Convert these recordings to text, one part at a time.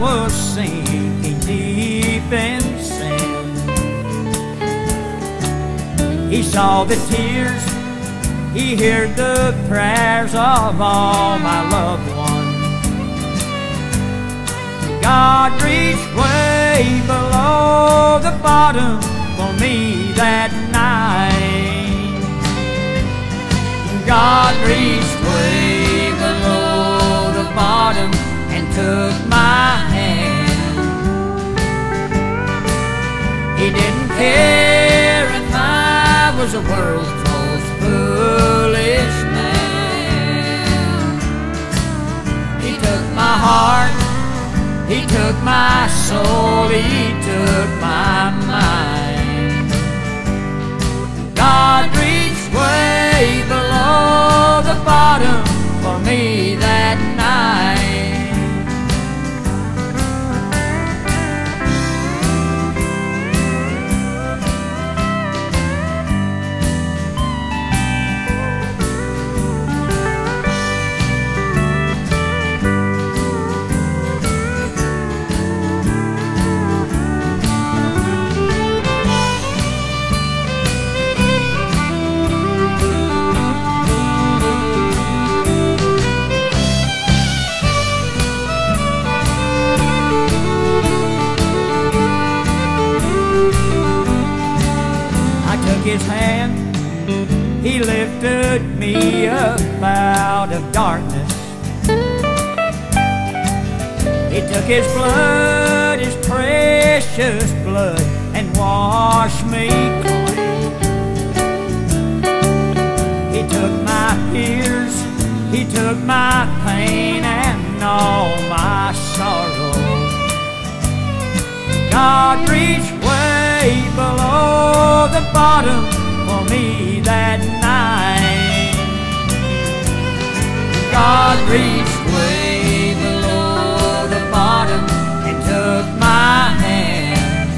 was sinking deep in sin. He saw the tears, he heard the prayers of all my loved ones. God reached way below the bottom for me that night. God reached was a world's most foolish man. He took my heart, he took my soul, he took my mind. His hand, he lifted me up out of darkness. He took his blood, his precious blood, and washed me clean. He took my tears, he took my pain and all my sorrow. Bottom for me that night. God reached way below the bottom and took my hand.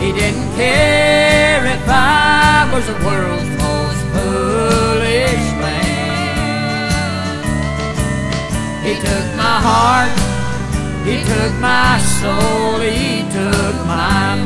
He didn't care if I was the world's most foolish man. He took my heart. He took my soul, he took my